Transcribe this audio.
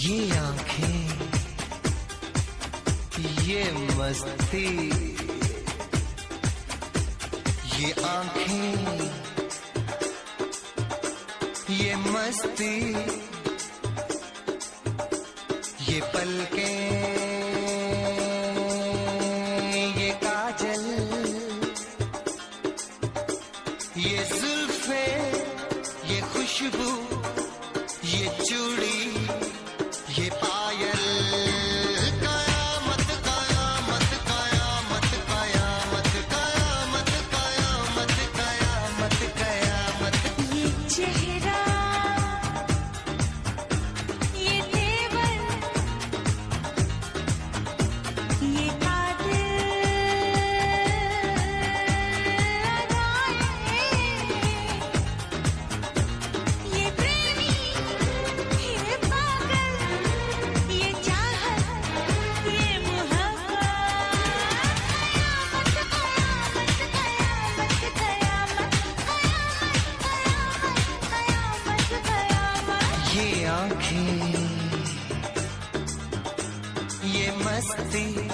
ये आँखें ये मस्ती ये आँखें ये मस्ती ये पलके I honesty.